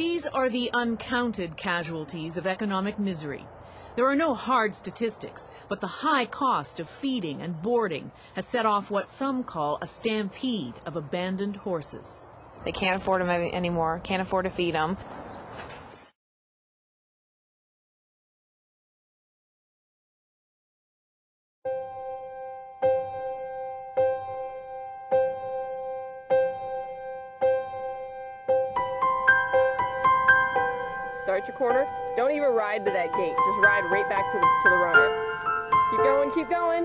These are the uncounted casualties of economic misery. There are no hard statistics, but the high cost of feeding and boarding has set off what some call a stampede of abandoned horses. They can't afford them anymore, can't afford to feed them. Your corner. Don't even ride to that gate. Just ride right back to the, to the runner. Keep going, keep going.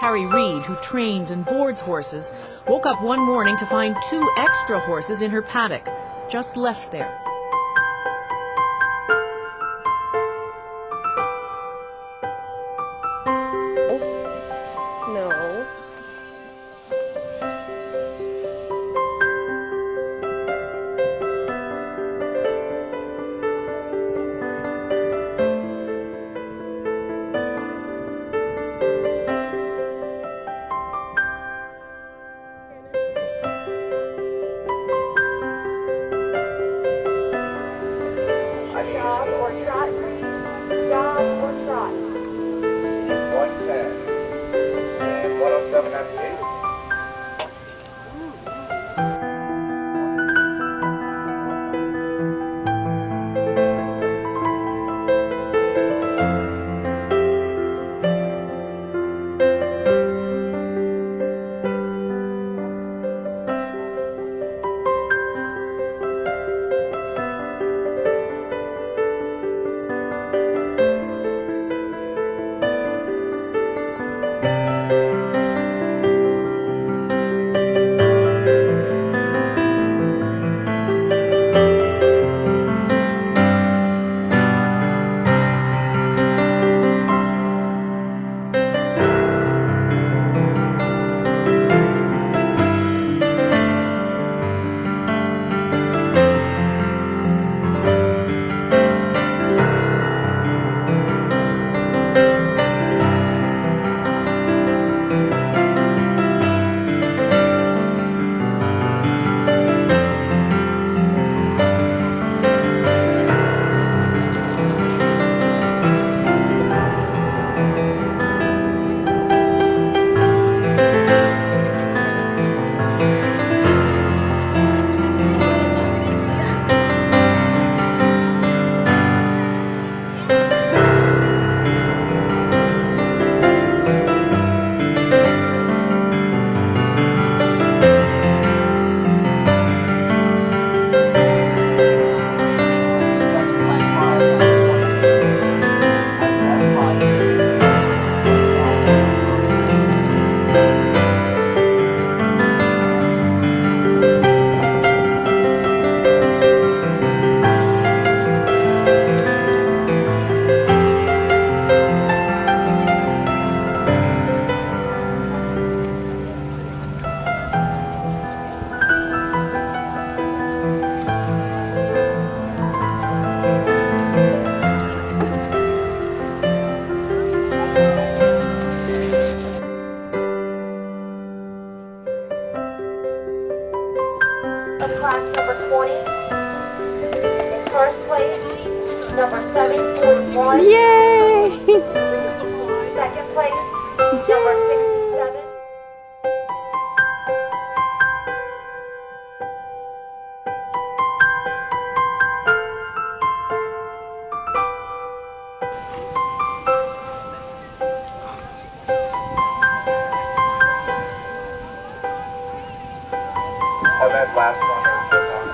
Harry Reid, who trains and boards horses, woke up one morning to find two extra horses in her paddock, just left there. Of class number 20. In first place, number 741. Yay! Last one,